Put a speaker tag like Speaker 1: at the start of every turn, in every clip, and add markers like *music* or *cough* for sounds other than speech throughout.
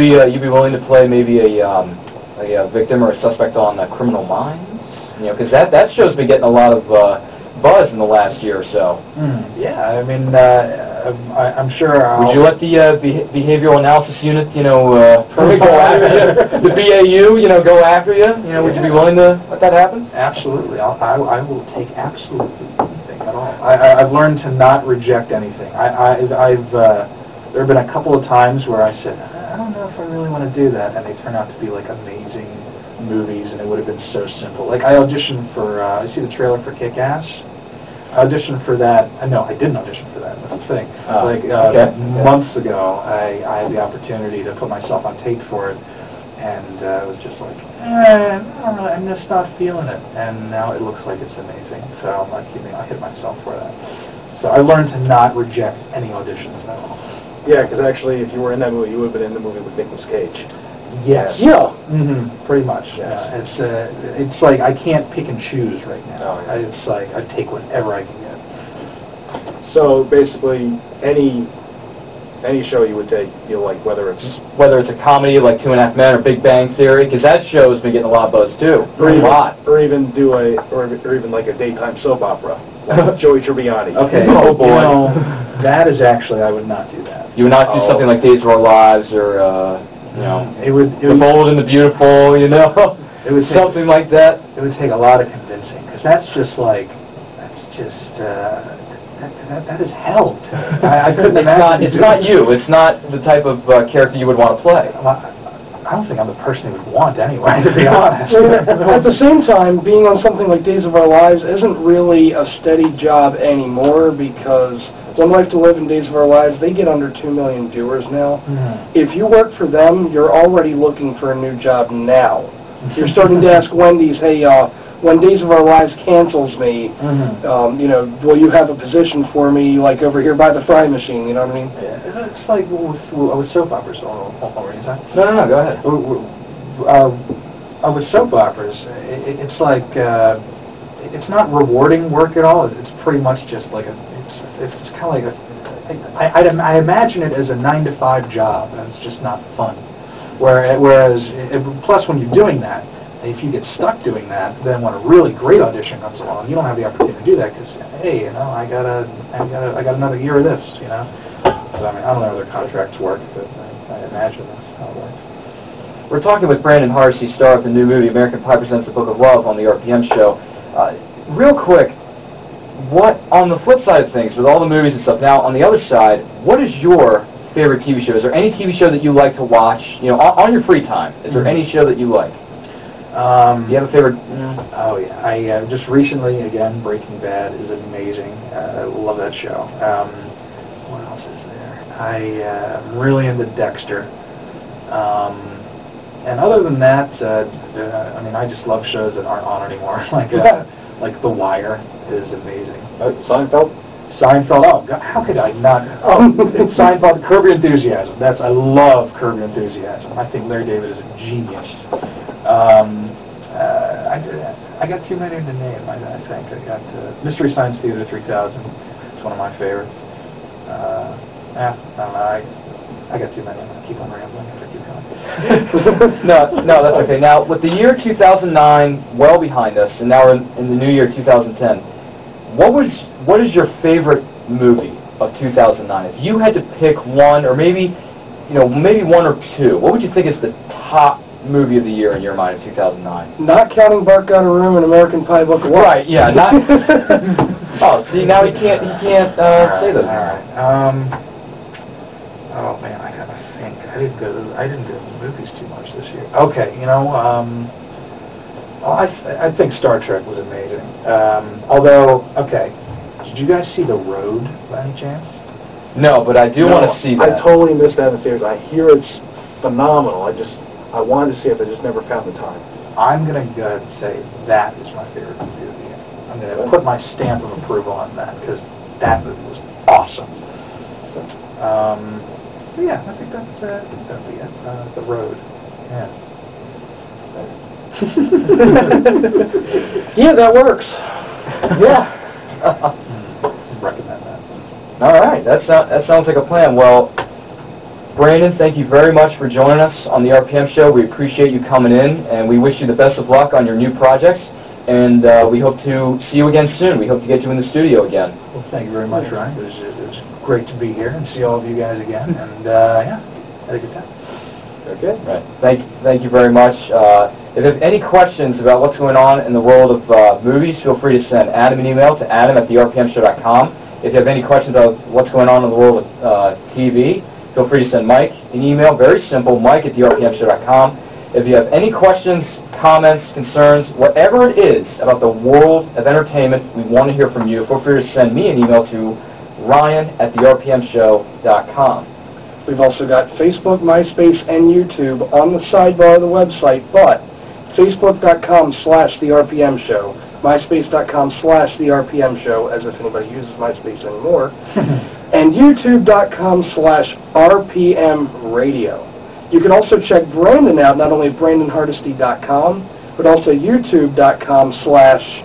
Speaker 1: be uh, you'd be willing to play maybe a um, a, uh victim or a suspect on uh, Criminal Minds? You know, because that that show's been getting a lot of uh, buzz in the last year or so.
Speaker 2: Mm, yeah, I mean, uh, I, I'm sure. I'll,
Speaker 1: Would you let the uh, be- behavioral analysis unit, you know, uh, *laughs* go after you? The BAU, you know, go after you? You know, would you be willing to let that happen?
Speaker 2: Absolutely, I'll, I, I will take absolutely anything at all. I, I, I've learned to not reject anything. I, I, I've uh, there have been a couple of times where I said, don't know if I really want to do that, and they turn out to be like amazing movies, and it would have been so simple. Like I auditioned for, uh, I see the trailer for Kick-Ass. I auditioned for that. Uh, no, I didn't audition for that. That's the thing.
Speaker 1: Oh,
Speaker 2: like uh,
Speaker 1: okay.
Speaker 2: months ago, I, I had the opportunity to put myself on tape for it, and uh, it was just like, eh, I don't really, I'm just not feeling it. And now it looks like it's amazing. So I'm not keeping. I hit myself for that. So I learned to not reject any auditions at all.
Speaker 3: Yeah, because actually, if you were in that movie, you would have been in the movie with Nicolas Cage.
Speaker 2: Yes.
Speaker 1: Yeah.
Speaker 2: Mm-hmm. Pretty much. Yeah. It's uh, it's like I can't pick and choose right now.
Speaker 3: Oh, yeah.
Speaker 2: I, it's like I take whatever I can get.
Speaker 3: So basically, any any show you would take, you know, like whether it's
Speaker 1: Whether it's a comedy like Two and a Half Men or Big Bang Theory, because that show has been getting a lot of buzz too.
Speaker 3: or
Speaker 1: a
Speaker 3: even,
Speaker 1: lot.
Speaker 3: or even do a or, or even like a daytime soap opera, like *laughs* Joey Tribbiani.
Speaker 1: Okay. Oh boy.
Speaker 2: know, that is actually I would not do that.
Speaker 1: You would not do
Speaker 3: Oh.
Speaker 1: something like Days of Our Lives or, uh, you know,
Speaker 2: It would it
Speaker 1: The
Speaker 2: would,
Speaker 1: Bold and the Beautiful, you know,
Speaker 2: it would *laughs* take,
Speaker 1: something like that.
Speaker 2: it would take a lot of convincing because that's just like that's just uh, that, that, that is hell. I, I couldn't
Speaker 1: It's
Speaker 2: imagine.
Speaker 1: not. It's not you. It's not the type of uh, character you would want to play.
Speaker 2: Well, I don't think I'm the person he would want anyway, to be honest.
Speaker 4: At the same time, being on something like Days of Our Lives isn't really a steady job anymore because One Life to Live and Days of Our Lives, they get under 2 million viewers now.
Speaker 2: Mhm.
Speaker 4: If you work for them, you're already looking for a new job now. You're starting to *laughs* ask Wendy's, hey, uh, when Days of Our Lives cancels me,
Speaker 2: Mhm.
Speaker 4: um, you know, will you have a position for me, like over here by the fry machine, you know what I mean?
Speaker 2: Yeah, It's like with, with soap operas. What were you saying?
Speaker 1: No, no, no. Go ahead.
Speaker 2: uh, uh, with soap operas, it, it's like uh, it's not rewarding work at all. It's pretty much just like a. It's, it's kind of like a. I, I, I imagine it as a nine to five job, and it's just not fun. Where, whereas, it, plus when you're doing that, if you get stuck doing that, then when a really great audition comes along, you don't have the opportunity to do that because, hey, you know, I got a, I got a, I got another year of this, you know. So I mean, I don't know how their contracts work, but I, I imagine that's how it works.
Speaker 1: We're talking with Brandon Hardesty, star of the new movie American Pie Presents the Book of Love on the RPM show. Uh, real quick, what on the flip side of things with all the movies and stuff? Now, on the other side, what is your favorite TV show? Is there any TV show that you like to watch? You know, on, on your free time, is there
Speaker 2: Mhm.
Speaker 1: any show that you like?
Speaker 2: Um,
Speaker 1: Do you have a favorite? mm,
Speaker 2: Oh yeah, I uh, just recently again Breaking Bad is amazing. Uh, I love that show. Um, what else is there? I uh, am really into Dexter. Um, and other than that, uh, uh, I mean, I just love shows that aren't on anymore. *laughs* like uh, like The Wire is amazing.
Speaker 3: Uh, Seinfeld.
Speaker 2: Seinfeld. Oh, God, how could I not? Oh, it's Seinfeld. Curb Your Enthusiasm. That's I love Curb Your Enthusiasm. I think Larry David is a genius. Um, uh, I, I got too many to name. I, I think I got uh, Mystery Science Theater 3000. It's one of my favorites. Uh, yeah, I don't know. I, I got too many. I'm gonna keep on rambling I keep going. *laughs*
Speaker 1: no, no, that's okay. Now, with the year 2009 well behind us, and now we're in, in the new year 2010, what was what is your favorite movie of 2009? If you had to pick one, or maybe, you know, maybe one or two, what would you think is the top movie of the year in your mind in 2009?
Speaker 4: Not counting Bart Got a Room and American Pie Book of
Speaker 1: Right, yeah, not. *laughs* oh, see, now he can't he can't uh, say those.
Speaker 2: All right. Um, oh man, I gotta think. I didn't go. To, I didn't go to the movies too much this year. Okay, you know, um, well, I I think Star Trek was amazing. Um, although, okay, did you guys see The Road by any chance?
Speaker 1: No, but I do
Speaker 3: No,
Speaker 1: want to see that.
Speaker 3: I totally missed that in the theaters. I hear it's phenomenal. I just I wanted to see it, but just never found the time.
Speaker 2: I'm gonna go ahead and say that is my favorite movie of the year. I'm gonna put my stamp of approval on that because that movie was awesome. Um, but yeah, I think that's uh, that'd be it. Uh, the Road. Yeah.
Speaker 4: Yeah, that works.
Speaker 1: Yeah. *laughs*
Speaker 2: Recommend that.
Speaker 1: All right, that sounds that sounds like a plan. Well, Brandon, thank you very much for joining us on the RPM show. We appreciate you coming in, and we wish you the best of luck on your new projects. And uh, we hope to see you again soon. We hope to get you in the studio again.
Speaker 2: Well, thank you very much, Ryan. It was, it was great to be here and see all of you guys again, and, uh, yeah, had a good time.
Speaker 3: Okay?
Speaker 1: Right. Thank, thank you very much. Uh, if you have any questions about what's going on in the world of uh, movies, feel free to send Adam an email to adam at therpmshow.com. If you have any questions about what's going on in the world of uh, TV, feel free to send Mike an email. Very simple, mike at therpmshow.com. If you have any questions, comments, concerns, whatever it is about the world of entertainment, we want to hear from you. Feel free to send me an email to ryan at therpmshow.com.
Speaker 4: We've also got Facebook, MySpace, and YouTube on the sidebar of the website, but facebook.com slash the RPM show, myspace.com slash the RPM show, as if anybody uses MySpace anymore, *laughs* and youtube.com slash RPM radio. You can also check Brandon out, not only at brandonhardesty.com, but also youtube.com slash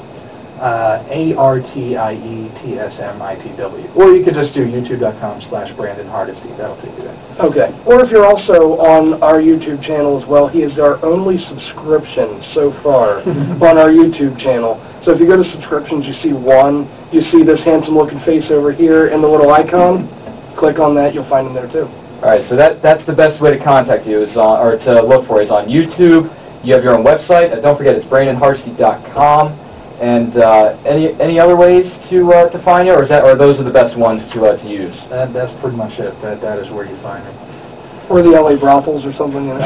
Speaker 2: Uh, A-R-T-I-E-T-S-M-I-T-W. Or you could just do youtube.com slash Brandon Hardesty. That'll take you there.
Speaker 4: Okay. Or if you're also on our YouTube channel as well, he is our only subscription so far *laughs* on our YouTube channel. So if you go to subscriptions, you see one, you see this handsome looking face over here and the little icon. Click on that, you'll find him there too.
Speaker 1: All right, so that that's the best way to contact you is on, or to look for is on YouTube. You have your own website. Uh, don't forget it's brandonhardesty.com. And uh, any any other ways to uh, to find you, or is that or those are the best ones to uh, to use?
Speaker 2: That, that's pretty much it. That, that is where you find me.
Speaker 4: Or the LA brothels or something, you *laughs* know.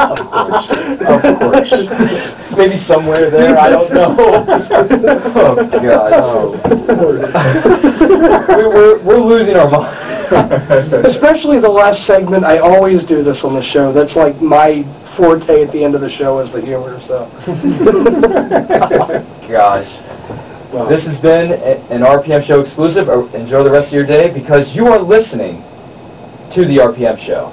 Speaker 2: Of course. Of course.
Speaker 1: Maybe somewhere there. I don't know. *laughs* oh God. we, we're we're losing our mind.
Speaker 4: Especially the last segment, I always do this on the show. That's like my forte at the end of the show is the humor, so. *laughs*
Speaker 1: Gosh.
Speaker 3: Well,
Speaker 1: This has been an RPM Show exclusive. Uh, Enjoy the rest of your day because you are listening to the RPM Show.